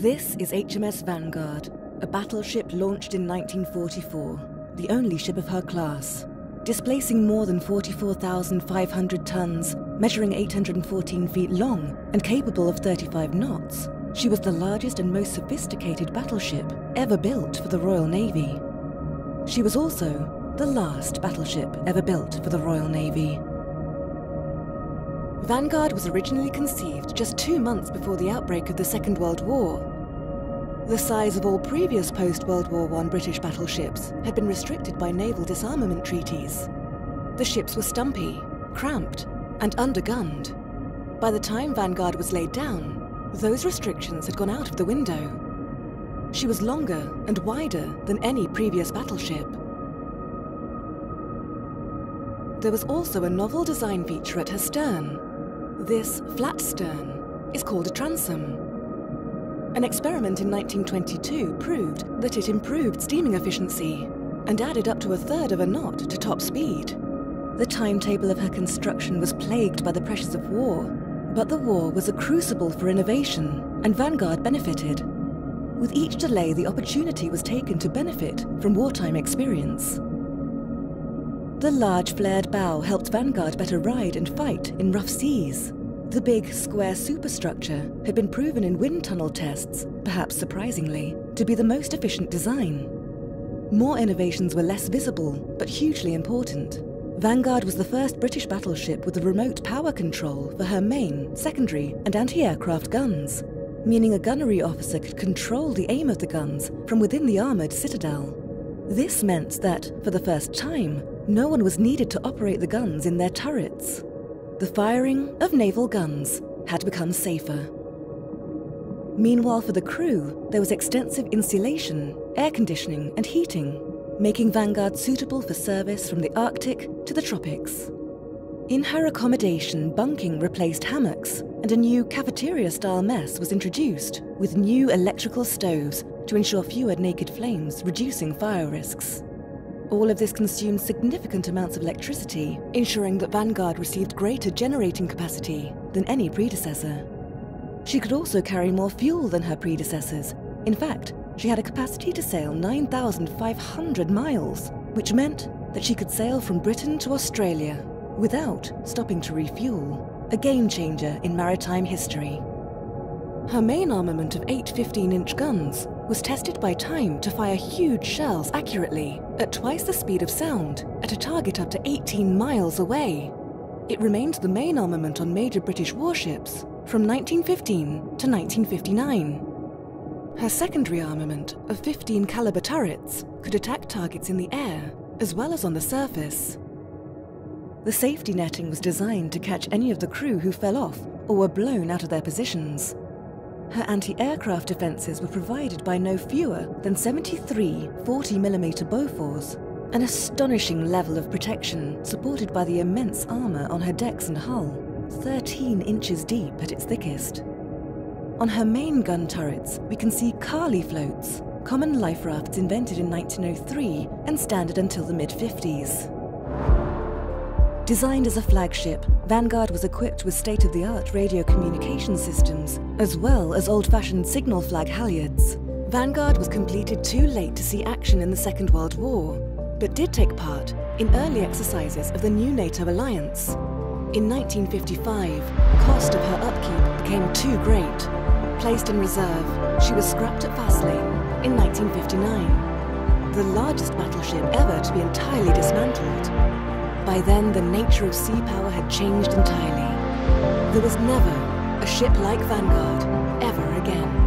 This is HMS Vanguard, a battleship launched in 1944, the only ship of her class. Displacing more than 44,500 tons, measuring 814 feet long, and capable of 35 knots, she was the largest and most sophisticated battleship ever built for the Royal Navy. She was also the last battleship ever built for the Royal Navy. Vanguard was originally conceived just two months before the outbreak of the Second World War. The size of all previous post-World War I British battleships had been restricted by naval disarmament treaties. The ships were stumpy, cramped, and undergunned. By the time Vanguard was laid down, those restrictions had gone out of the window. She was longer and wider than any previous battleship. There was also a novel design feature at her stern. This flat stern is called a transom. An experiment in 1922 proved that it improved steaming efficiency and added up to a third of a knot to top speed. The timetable of her construction was plagued by the pressures of war, but the war was a crucible for innovation, and Vanguard benefited. With each delay, the opportunity was taken to benefit from wartime experience. The large flared bow helped Vanguard better ride and fight in rough seas. The big, square superstructure had been proven in wind tunnel tests, perhaps surprisingly, to be the most efficient design. More innovations were less visible, but hugely important. Vanguard was the first British battleship with a remote power control for her main, secondary, and anti-aircraft guns, meaning a gunnery officer could control the aim of the guns from within the armoured citadel. This meant that, for the first time, no one was needed to operate the guns in their turrets. The firing of naval guns had become safer. Meanwhile, for the crew, there was extensive insulation, air conditioning, and heating, making Vanguard suitable for service from the Arctic to the tropics. In her accommodation, bunking replaced hammocks, and a new cafeteria style mess was introduced, with new electrical stoves to ensure fewer naked flames, reducing fire risks. All of this consumed significant amounts of electricity, ensuring that Vanguard received greater generating capacity than any predecessor. She could also carry more fuel than her predecessors. In fact, she had a capacity to sail 9,500 miles, which meant that she could sail from Britain to Australia without stopping to refuel, a game changer in maritime history. Her main armament of eight 15-inch guns was tested by time to fire huge shells accurately at twice the speed of sound at a target up to 18 miles away. It remained the main armament on major British warships from 1915 to 1959. Her secondary armament of 15 caliber turrets could attack targets in the air as well as on the surface. The safety netting was designed to catch any of the crew who fell off or were blown out of their positions. Her anti-aircraft defences were provided by no fewer than 73 40mm Bofors, an astonishing level of protection supported by the immense armour on her decks and hull, 13 inches deep at its thickest. On her main gun turrets, we can see Carley floats, common life rafts invented in 1903 and standard until the mid-50s. Designed as a flagship, Vanguard was equipped with state-of-the-art radio communication systems, as well as old-fashioned signal flag halyards. Vanguard was completed too late to see action in the Second World War, but did take part in early exercises of the new NATO alliance. In 1955, the cost of her upkeep became too great. Placed in reserve, she was scrapped at Faslane in 1959, the largest battleship ever to be entirely dismantled. By then, the nature of sea power had changed entirely. There was never a ship like Vanguard ever again.